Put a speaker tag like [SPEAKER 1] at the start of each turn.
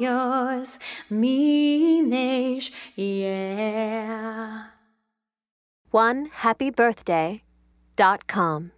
[SPEAKER 1] yours, Minesh, yeah.
[SPEAKER 2] One happy birthday dot com.